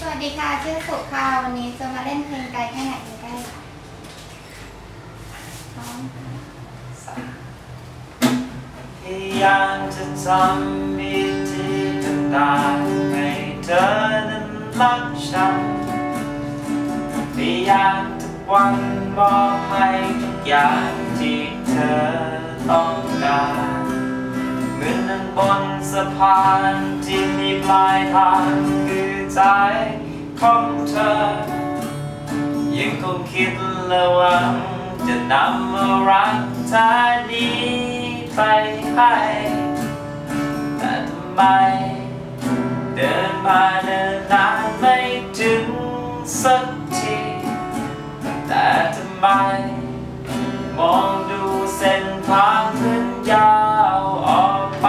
สวัสดีค่ะ ชื่อสุค่ะ วันนี้จะมาเล่นเพลงไกลแค่ไหนใกล้ค่ะพร้อมพยายามจะทำวิธีต่างๆให้เธอนั้นรักฉันพยายามทุกวันมอบให้ทุกอย่างที่เธอต้องการเหมือนนั่งบนสะพานที่มีปลายทาง ใจของเธอ ยังคงคิดและหวัง จะนำรักเธอนี้ไปให้แต่ทำไม เดินมาเดินนานไม่ถึงสักที แต่ทำไม มองดูเส้นทางมันยาวออกไป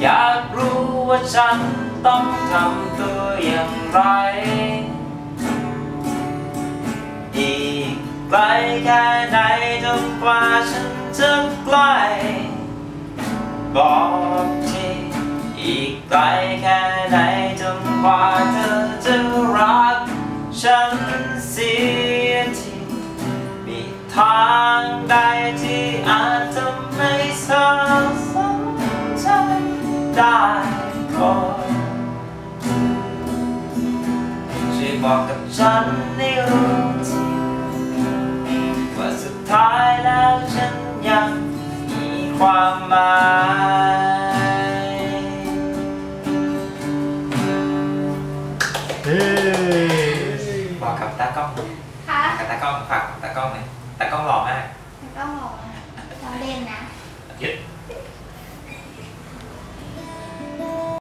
อยากรู้ว่าฉัน ต้องทำตัวอย่างไร อีกไกลแค่ไหนจนกว่าฉันจะใกล้บอกทีอีกไกลแค่ไหนจนกว่าเธอจะรัก ฉันเสียทีมีทางใดที่อาจทำให้เธอ บอกกับฉันให้รู้ทีว่าสุดท้ายแล้วฉันยังมีความหมายเฮ้ยบอกกับตากล้องค่ะกับตากล้องฝากตากล้องหน่อยตากล้องหล่อมากแล้วก็หมอเราเล่นนะ